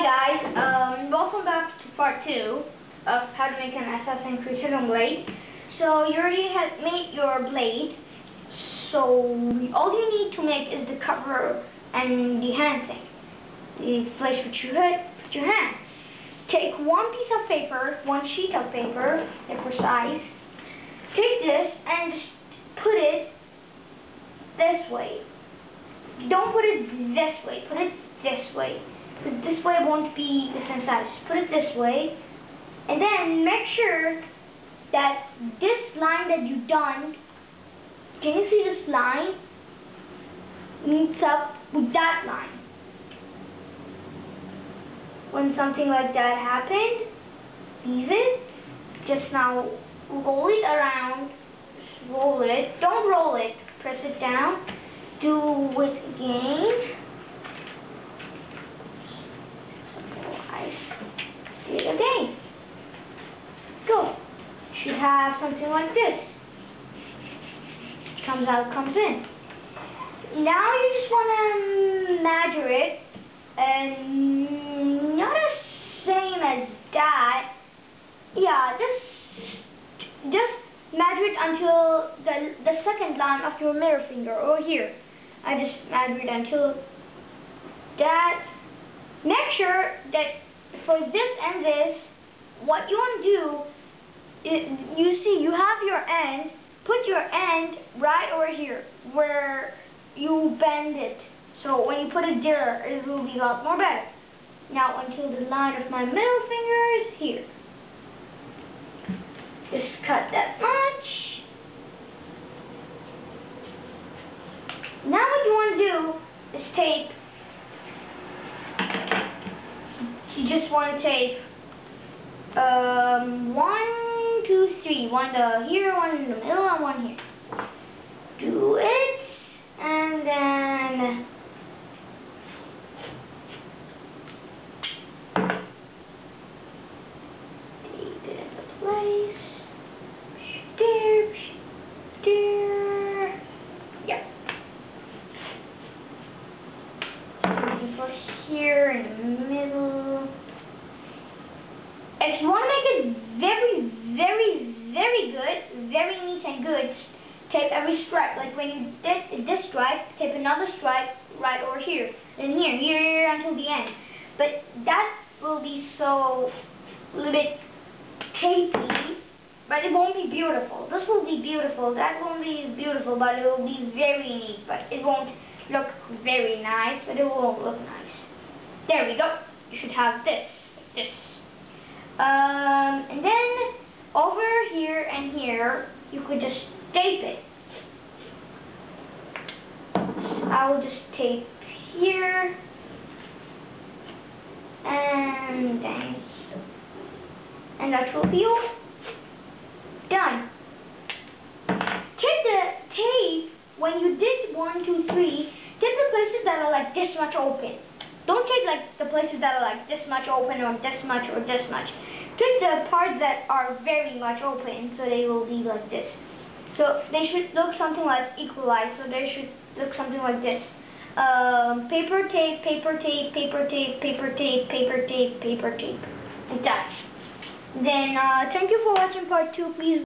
guys, um, welcome back to part 2 of how to make an Assassin's Creed Blade. So you already have made your blade, so all you need to make is the cover and the hand thing. The place which you hit, put your hand. Take one piece of paper, one sheet of paper, if precise. Take this and put it this way. Don't put it this way, put it this way this way won't be the same size. Put it this way. And then make sure that this line that you've done, can you see this line? Meets up with that line. When something like that happened, leave it. Just now roll it around. Just roll it. Don't roll it. Press it down. Do it again. Okay. Go. Should have something like this. Comes out, comes in. Now you just want to measure it, and not the same as that. Yeah, just just measure it until the the second line of your middle finger over here. I just measure it until that. Make sure that for this and this, what you want to do, is, you see, you have your end, put your end right over here, where you bend it. So when you put it there, it will be a lot more better. Now until the line of my middle finger is here. Just cut that much. Now what you want to do is take you just want to take um, one, two, three. One here, one in the middle, and one here. Do it, and then place. Yep. For here in the middle. If you want to make it very, very, very good, very neat and good, tape every stripe. Like when you did this stripe, tape another stripe right over here. And here, here, here until the end. But that will be so a little bit tapey, but it won't be beautiful. This will be beautiful. That won't be beautiful, but it will be very neat. But it won't look very nice, but it won't look nice. There we go. You should have this. This. Um, and then over here and here, you could just tape it. I will just tape here and then and that will be all done. Take the tape when you did one, two, three. Take the places that are like this much open. Don't take like the places that are like this much open or this much or this much. Take the parts that are very much open so they will be like this. So they should look something like equalized. So they should look something like this. Um, paper tape, paper tape, paper tape, paper tape, paper tape, paper tape. Like that. Then uh, thank you for watching part 2. Please